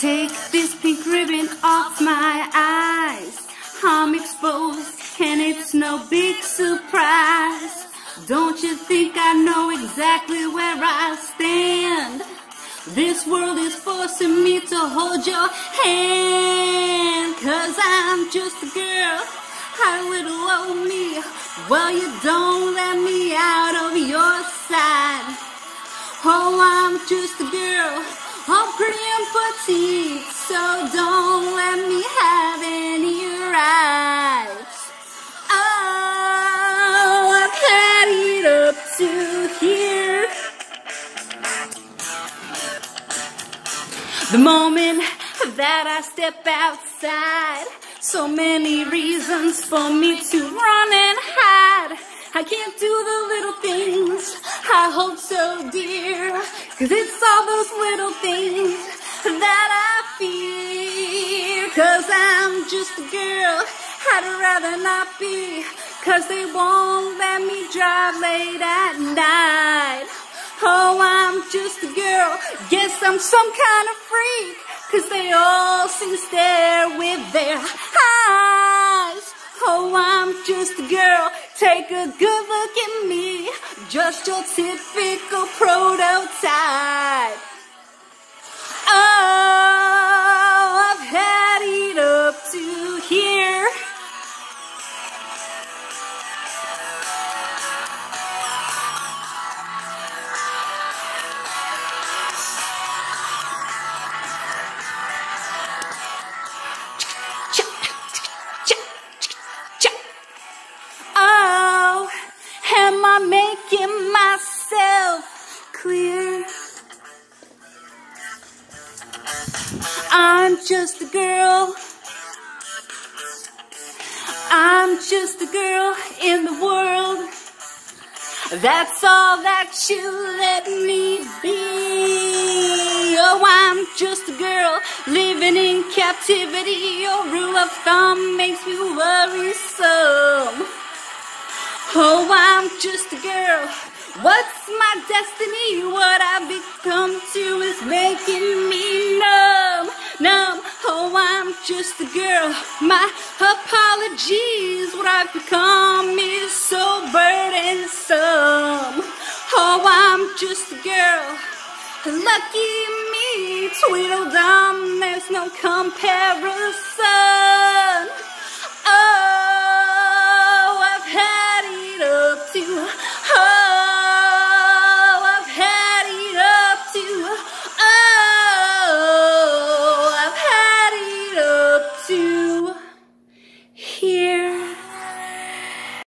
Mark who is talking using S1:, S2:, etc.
S1: Take this pink ribbon off my eyes. I'm exposed and it's no big surprise. Don't you think I know exactly where I stand? This world is forcing me to hold your hand. Cause I'm just a girl, a little old me. Well, you don't let me out of your side. Oh, I'm just a girl, all pretty and petite. So don't let me have any rights. Oh, I've had it up to here. The moment that I step outside, so many reasons for me to run and hide. I can't do the little things I hold so dear, cause it's all those little things that I fear. Cause I'm just a girl, I'd rather not be, cause they won't let me drive late at night. Oh, I'm just a girl. Guess I'm some kind of freak. Cause they all seem to stare with their eyes. Oh, I'm just a girl. Take a good look at me. Just your typical prototype. I'm just a girl. I'm just a girl in the world. That's all that you let me be. Oh, I'm just a girl living in captivity. Your rule of thumb makes me worrisome. Oh, I'm just a girl. Just a girl. My apologies. What I've become is so burdensome. Oh, I'm just a girl. Lucky me, Tweedledum, there's no comparison.